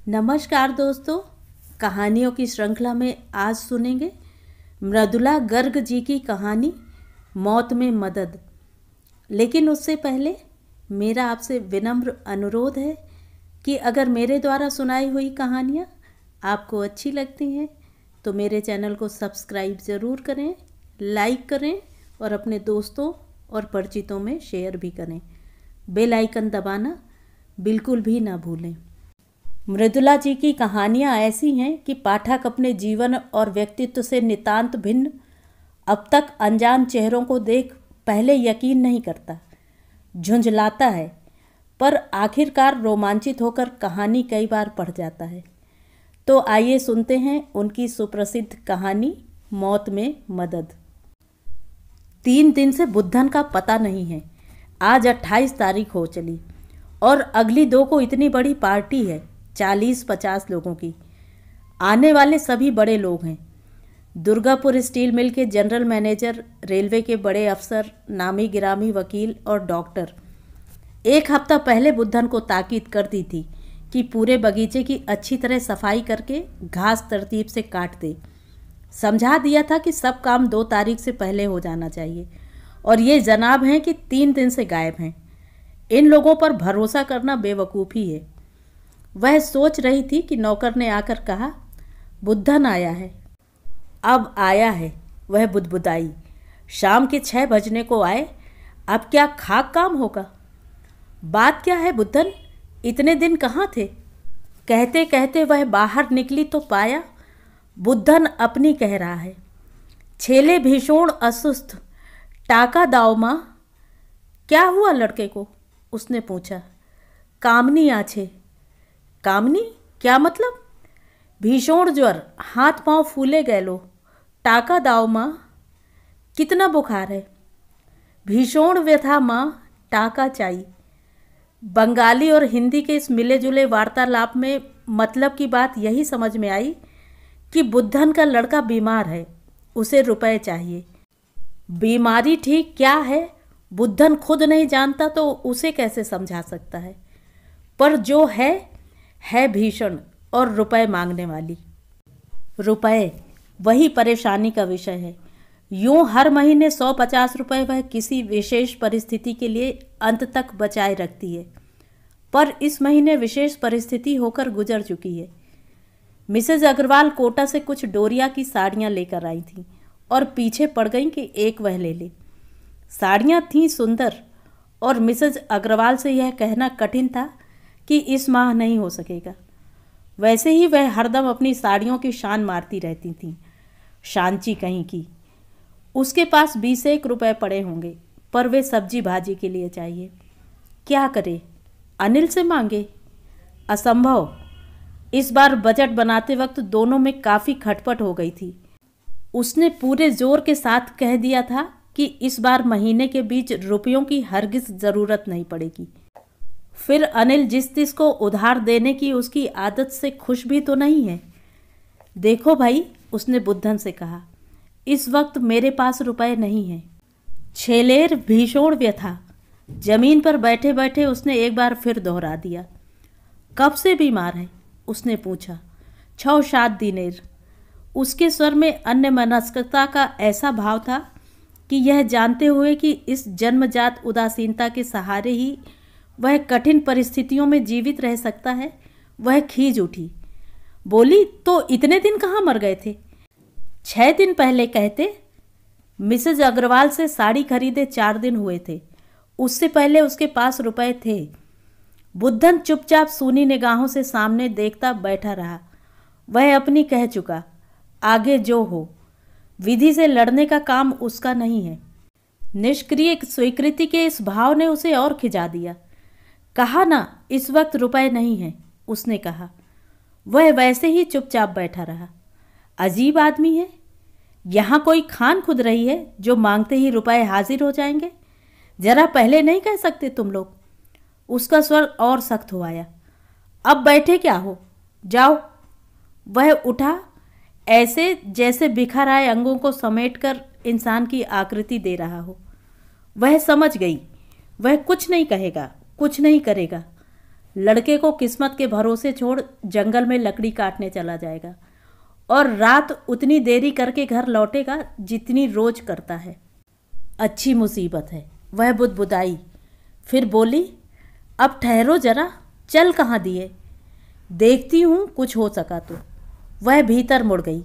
नमस्कार दोस्तों, कहानियों की श्रृंखला में आज सुनेंगे मृदुला गर्ग जी की कहानी, मौत में मदद। लेकिन उससे पहले मेरा आपसे विनम्र अनुरोध है कि अगर मेरे द्वारा सुनाई हुई कहानियाँ आपको अच्छी लगती हैं तो मेरे चैनल को सब्सक्राइब ज़रूर करें, लाइक करें और अपने दोस्तों और परिचितों में शेयर भी करें। बेल आइकन दबाना बिल्कुल भी ना भूलें। मृदुला जी की कहानियाँ ऐसी हैं कि पाठक अपने जीवन और व्यक्तित्व से नितांत भिन्न, अब तक अनजान चेहरों को देख पहले यकीन नहीं करता। झुंझलाता है, पर आखिरकार रोमांचित होकर कहानी कई बार पढ़ जाता है। तो आइए सुनते हैं उनकी सुप्रसिद्ध कहानी, मौत में मदद। तीन दिन से बुद्धन का पता नहीं है। आज अट्ठाईस तारीख हो चली और अगली दो को इतनी बड़ी पार्टी है। चालीस पचास लोगों की। आने वाले सभी बड़े लोग हैं। दुर्गापुर स्टील मिल के जनरल मैनेजर, रेलवे के बड़े अफसर, नामी गिरामी वकील और डॉक्टर। एक हफ़्ता पहले बुद्धन को ताकीद कर दी थी कि पूरे बगीचे की अच्छी तरह सफ़ाई करके घास तरतीब से काट दे। समझा दिया था कि सब काम दो तारीख से पहले हो जाना चाहिए और ये जनाब हैं कि तीन दिन से गायब हैं। इन लोगों पर भरोसा करना बेवकूफ़ी है। वह सोच रही थी कि नौकर ने आकर कहा बुद्धन आया है। अब आया है, वह बुदबुदाई। शाम के छः बजने को आए, अब क्या खाक काम होगा? बात क्या है बुद्धन? इतने दिन कहाँ थे? कहते कहते वह बाहर निकली तो पाया, बुद्धन अपनी कह रहा है। छेले भीषण असुस्थ, टाका दाओ माँ। क्या हुआ लड़के को? उसने पूछा। कामनी आछे कामनी? क्या मतलब? भीषण ज्वर, हाथ पाँव फूले गए लो टाका दाओ माँ, कितना बुखार है? भीषण व्यथा माँ, टाका चाई। बंगाली और हिंदी के इस मिले जुले वार्तालाप में मतलब की बात यही समझ में आई कि बुद्धन का लड़का बीमार है, उसे रुपए चाहिए। बीमारी ठीक क्या है? बुद्धन खुद नहीं जानता तो उसे कैसे समझा सकता है? पर जो है है भीषण और रुपए मांगने वाली। रुपए, वही परेशानी का विषय है। यूँ हर महीने सौ पचास रुपये वह किसी विशेष परिस्थिति के लिए अंत तक बचाए रखती है। पर इस महीने विशेष परिस्थिति होकर गुजर चुकी है। मिसेज अग्रवाल कोटा से कुछ डोरिया की साड़ियाँ लेकर आई थीं और पीछे पड़ गईं कि एक वह ले ले। साड़ियाँ थीं सुंदर और मिसेज अग्रवाल से यह कहना कठिन था कि इस माह नहीं हो सकेगा। वैसे ही वह हरदम अपनी साड़ियों की शान मारती रहती थी। शांची कहीं की। उसके पास बीस एक रुपये पड़े होंगे, पर वे सब्ज़ी भाजी के लिए चाहिए। क्या करे? अनिल से मांगे। असंभव। इस बार बजट बनाते वक्त दोनों में काफ़ी खटपट हो गई थी। उसने पूरे ज़ोर के साथ कह दिया था कि इस बार महीने के बीच रुपयों की हरगिज ज़रूरत नहीं पड़ेगी। फिर अनिल जिस तिस को उधार देने की उसकी आदत से खुश भी तो नहीं है? देखो भाई, उसने बुद्धन से कहा, इस वक्त मेरे पास रुपए नहीं हैं। छेलेर भीषण व्यथा। ज़मीन पर बैठे बैठे उसने एक बार फिर दोहरा दिया। कब से बीमार है? उसने पूछा। छः सात दिनेर। उसके स्वर में अन्य मनस्कता का ऐसा भाव था कि यह जानते हुए कि इस जन्मजात उदासीनता के सहारे ही वह कठिन परिस्थितियों में जीवित रह सकता है। वह खींच उठी। बोली तो इतने दिन कहाँ मर गए थे? छः दिन पहले कहते, मिसेज अग्रवाल से साड़ी खरीदे चार दिन हुए थे। उससे पहले उसके पास रुपए थे। बुद्धन चुपचाप सूनी निगाहों से सामने देखता बैठा रहा। वह अपनी कह चुका, आगे जो हो। विधि से लड़ने का काम उसका नहीं है। निष्क्रिय स्वीकृति के इस भाव ने उसे और खिंचा दिया। कहा ना, इस वक्त रुपए नहीं है, उसने कहा। वह वैसे ही चुपचाप बैठा रहा। अजीब आदमी है। यहाँ कोई खान खुद रही है जो मांगते ही रुपए हाजिर हो जाएँगे? जरा पहले नहीं कह सकते तुम लोग। उसका स्वर और सख्त हो आया। अब बैठे क्या हो? जाओ। वह उठा, ऐसे जैसे बिखर आए अंगों को समेटकर इंसान की आकृति दे रहा हो। वह समझ गई। वह कुछ नहीं कहेगा। कुछ नहीं करेगा। लड़के को किस्मत के भरोसे छोड़ जंगल में लकड़ी काटने चला जाएगा और रात उतनी देरी करके घर लौटेगा जितनी रोज करता है। अच्छी मुसीबत है। वह बुदबुदाई। फिर बोली, अब ठहरो जरा, चल कहाँ दिए? देखती हूँ कुछ हो सका तो। वह भीतर मुड़ गई।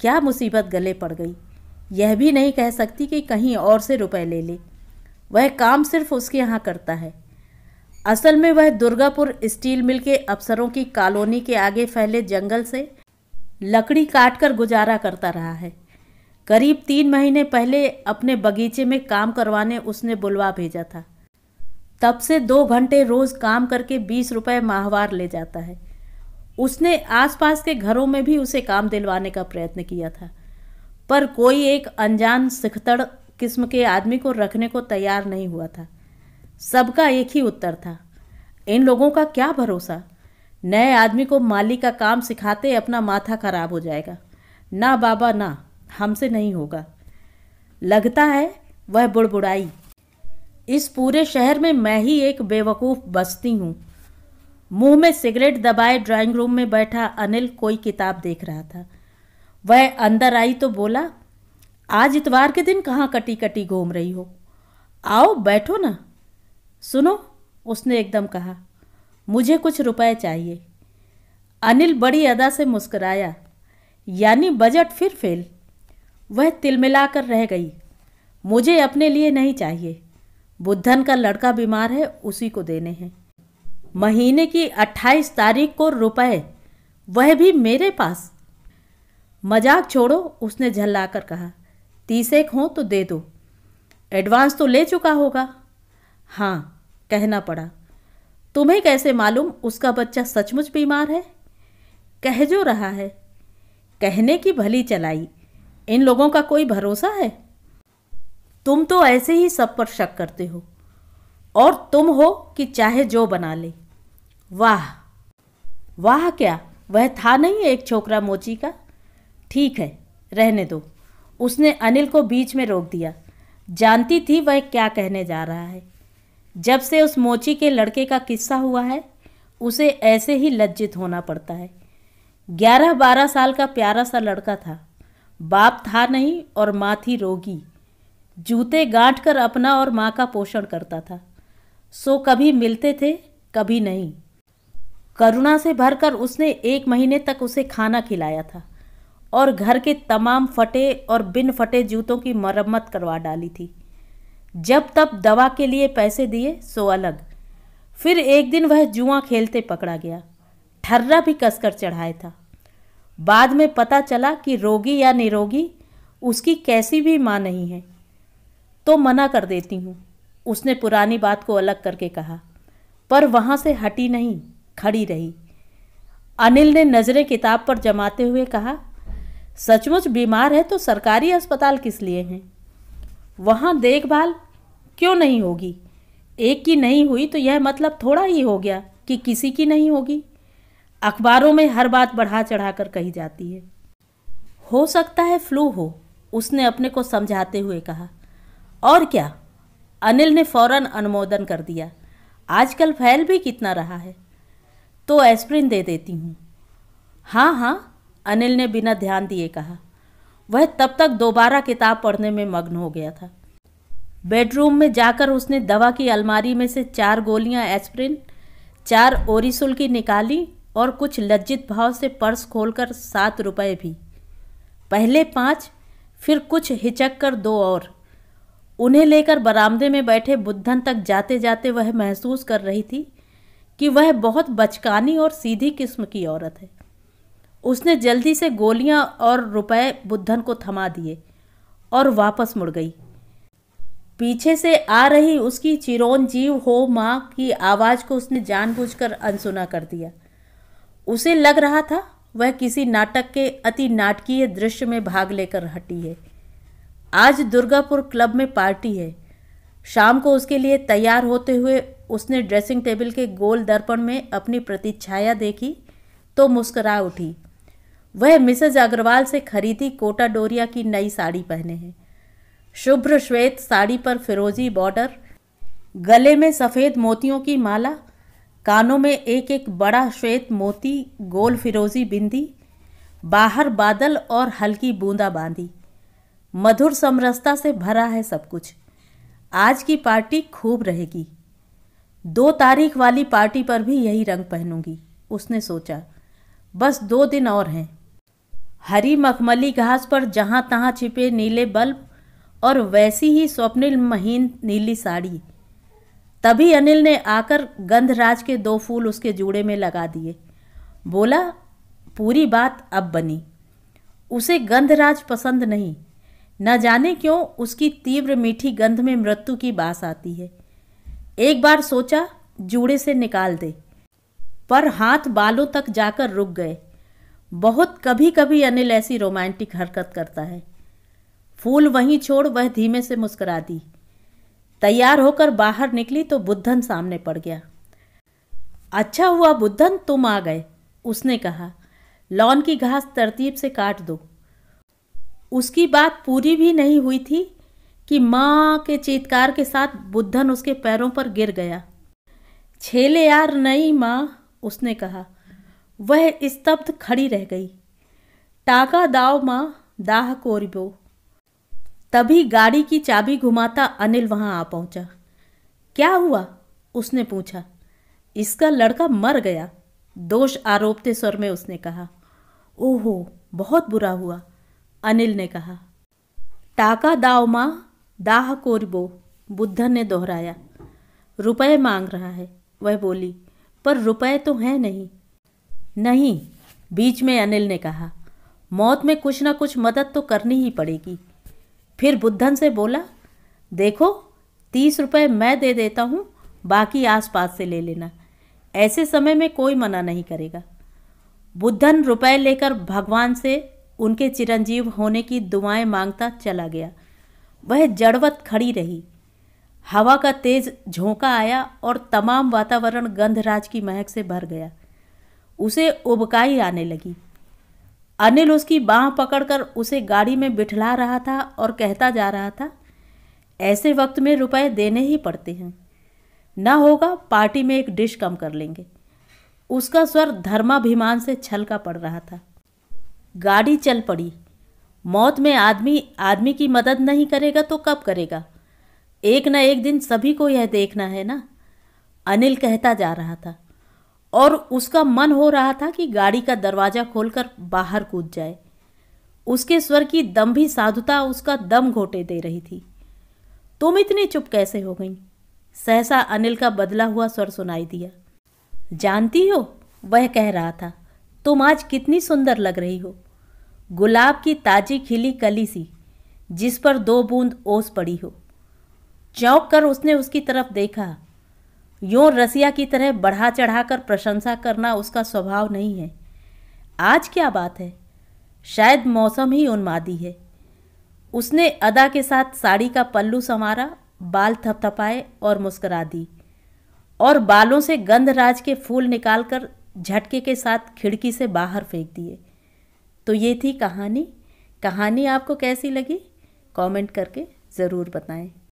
क्या मुसीबत गले पड़ गई? यह भी नहीं कह सकती कि कहीं और से रुपए ले ले। वह काम सिर्फ़ उसके यहाँ करता है। असल में वह दुर्गापुर स्टील मिल के अफसरों की कॉलोनी के आगे फैले जंगल से लकड़ी काट कर गुजारा करता रहा है। करीब तीन महीने पहले अपने बगीचे में काम करवाने उसने बुलवा भेजा था। तब से दो घंटे रोज काम करके बीस रुपए माहवार ले जाता है। उसने आसपास के घरों में भी उसे काम दिलवाने का प्रयत्न किया था। पर कोई एक अनजान सिखतड़ किस्म के आदमी को रखने को तैयार नहीं हुआ था। सबका एक ही उत्तर था। इन लोगों का क्या भरोसा? नए आदमी को माली का काम सिखाते अपना माथा खराब हो जाएगा। ना बाबा, ना, हमसे नहीं होगा। लगता है वह बुड़बुड़ाई। इस पूरे शहर में मैं ही एक बेवकूफ़ बसती हूँ। मुँह में सिगरेट दबाए ड्राइंग रूम में बैठा अनिल कोई किताब देख रहा था। वह अंदर आई तो बोला, आज इतवार के दिन कहाँ कटी कटी घूम रही हो? आओ, बैठो ना। सुनो, उसने एकदम कहा, मुझे कुछ रुपए चाहिए। अनिल बड़ी अदा से मुस्कराया, यानी बजट फिर फेल। वह तिलमिलाकर रह गई, मुझे अपने लिए नहीं चाहिए। बुद्धन का लड़का बीमार है, उसी को देने हैं। महीने की अट्ठाईस तारीख को रुपए, वह भी मेरे पास। मज़ाक छोड़ो, उसने झल्लाकर कहा, तीस एक हो तो दे दो। एडवांस तो ले चुका होगा। हाँ कहना पड़ा। तुम्हें कैसे मालूम उसका बच्चा सचमुच बीमार है? कह जो रहा है। कहने की भली चलाई। इन लोगों का कोई भरोसा है? तुम तो ऐसे ही सब पर शक करते हो। और तुम हो कि चाहे जो बना ले। वाह। वाह क्या? वह था नहीं एक छोकरा मोची का? ठीक है, रहने दो। उसने अनिल को बीच में रोक दिया। जानती थी वह क्या कहने जा रहा है। जब से उस मोची के लड़के का किस्सा हुआ है, उसे ऐसे ही लज्जित होना पड़ता है। ग्यारह बारह साल का प्यारा सा लड़का था। बाप था नहीं और माँ थी रोगी। जूते गांठ कर अपना और माँ का पोषण करता था। सो कभी मिलते थे, कभी नहीं। करुणा से भरकर उसने एक महीने तक उसे खाना खिलाया था और घर के तमाम फटे और बिन फटे जूतों की मरम्मत करवा डाली थी। जब तब दवा के लिए पैसे दिए, सो अलग। फिर एक दिन वह जुआ खेलते पकड़ा गया। ठर्रा भी कसकर चढ़ाया था। बाद में पता चला कि रोगी या निरोगी उसकी कैसी भी माँ नहीं है। तो मना कर देती हूँ। उसने पुरानी बात को अलग करके कहा, पर वहाँ से हटी नहीं, खड़ी रही। अनिल ने नज़रें किताब पर जमाते हुए कहा, सचमुच बीमार है तो सरकारी अस्पताल किस लिए हैं? वहाँ देखभाल क्यों नहीं होगी? एक की नहीं हुई तो यह मतलब थोड़ा ही हो गया कि किसी की नहीं होगी। अखबारों में हर बात बढ़ा चढ़ा कर कही जाती है। हो सकता है फ्लू हो, उसने अपने को समझाते हुए कहा। और क्या? अनिल ने फ़ौरन अनुमोदन कर दिया। आजकल फैल भी कितना रहा है। तो एस्प्रिन दे देती हूँ। हाँ हाँ अनिल ने बिना ध्यान दिए कहा। वह तब तक दोबारा किताब पढ़ने में मग्न हो गया था। बेडरूम में जाकर उसने दवा की अलमारी में से चार गोलियाँ एस्प्रिन, चार ओरिसुल की निकाली और कुछ लज्जित भाव से पर्स खोलकर सात रुपए भी। पहले पाँच, फिर कुछ हिचक कर दो और। उन्हें लेकर बरामदे में बैठे बुद्धन तक जाते जाते वह महसूस कर रही थी कि वह बहुत बचकानी और सीधी किस्म की औरत है। उसने जल्दी से गोलियाँ और रुपए बुद्धन को थमा दिए और वापस मुड़ गई। पीछे से आ रही उसकी चिरोन जीव हो माँ की आवाज़ को उसने जानबूझकर अनसुना कर दिया। उसे लग रहा था वह किसी नाटक के अति नाटकीय दृश्य में भाग लेकर हटी है। आज दुर्गापुर क्लब में पार्टी है। शाम को उसके लिए तैयार होते हुए उसने ड्रेसिंग टेबल के गोल दर्पण में अपनी प्रतिच्छाया देखी तो मुस्करा उठी। वह मिसेज अग्रवाल से खरीदी कोटा डोरिया की नई साड़ी पहने हैं। शुभ्र श्वेत साड़ी पर फिरोजी बॉर्डर, गले में सफ़ेद मोतियों की माला, कानों में एक एक बड़ा श्वेत मोती, गोल फिरोजी बिंदी, बाहर बादल और हल्की बूंदा बांदी। मधुर समरसता से भरा है सब कुछ। आज की पार्टी खूब रहेगी। दो तारीख वाली पार्टी पर भी यही रंग पहनूँगी, उसने सोचा। बस दो दिन और हैं। हरी मखमली घास पर जहाँ तहाँ छिपे नीले बल्ब और वैसी ही स्वप्निल महीन नीली साड़ी। तभी अनिल ने आकर गंधराज के दो फूल उसके जूड़े में लगा दिए। बोला, पूरी बात अब बनी। उसे गंधराज पसंद नहीं। न जाने क्यों उसकी तीव्र मीठी गंध में मृत्यु की बास आती है। एक बार सोचा, जूड़े से निकाल दे। पर हाथ बालों तक जाकर रुक गए। बहुत कभी कभी अनिल ऐसी रोमांटिक हरकत करता है। फूल वहीं छोड़ वह धीमे से मुस्कुरा दी तैयार होकर बाहर निकली तो बुद्धन सामने पड़ गया। अच्छा हुआ बुद्धन, तुम आ गए, उसने कहा। लॉन की घास तरतीब से काट दो। उसकी बात पूरी भी नहीं हुई थी कि माँ के चीतकार के साथ बुद्धन उसके पैरों पर गिर गया। छेले यार नहीं माँ, उसने कहा। वह स्तब्ध खड़ी रह गई। टाका दाव माँ दाह कोरिबो। तभी गाड़ी की चाबी घुमाता अनिल वहाँ आ पहुँचा। क्या हुआ? उसने पूछा। इसका लड़का मर गया, दोष आरोपते स्वर में उसने कहा। ओहो, बहुत बुरा हुआ, अनिल ने कहा। टाका दाव माँ दाह कोरबो बुद्धन ने दोहराया। रुपए मांग रहा है, वह बोली। पर रुपए तो हैं नहीं नहीं, बीच में अनिल ने कहा, मौत में कुछ ना कुछ मदद तो करनी ही पड़ेगी। फिर बुद्धन से बोला, देखो, तीस रुपये मैं दे देता हूँ, बाकी आसपास से ले लेना। ऐसे समय में कोई मना नहीं करेगा। बुद्धन रुपए लेकर भगवान से उनके चिरंजीव होने की दुआएँ माँगता चला गया। वह जड़वत खड़ी रही। हवा का तेज झोंका आया और तमाम वातावरण गंधराज की महक से भर गया। उसे उबकाई आने लगी। अनिल उसकी बाह पकड़कर उसे गाड़ी में बिठला रहा था और कहता जा रहा था, ऐसे वक्त में रुपए देने ही पड़ते हैं। न होगा पार्टी में एक डिश कम कर लेंगे। उसका स्वर धर्माभिमान से छलका पड़ रहा था। गाड़ी चल पड़ी। मौत में आदमी आदमी की मदद नहीं करेगा तो कब करेगा? एक न एक दिन सभी को यह देखना है ना? अनिल कहता जा रहा था। और उसका मन हो रहा था कि गाड़ी का दरवाज़ा खोलकर बाहर कूद जाए। उसके स्वर की दम्भी साधुता उसका दम घोटे दे रही थी। तुम इतनी चुप कैसे हो गई? सहसा अनिल का बदला हुआ स्वर सुनाई दिया। जानती हो, वह कह रहा था, तुम आज कितनी सुंदर लग रही हो। गुलाब की ताजी खिली कली सी, जिस पर दो बूंद ओस पड़ी हो। चौंक कर उसने उसकी तरफ़ देखा यों रसिया की तरह बढ़ा चढ़ाकर प्रशंसा करना उसका स्वभाव नहीं है। आज क्या बात है? शायद मौसम ही उन्मादी है। उसने अदा के साथ साड़ी का पल्लू संवारा, बाल थपथपाए और मुस्करा दी। और बालों से गंधराज के फूल निकालकर झटके के साथ खिड़की से बाहर फेंक दिए। तो ये थी कहानी। कहानी आपको कैसी लगी? कमेंट करके ज़रूर बताएँ।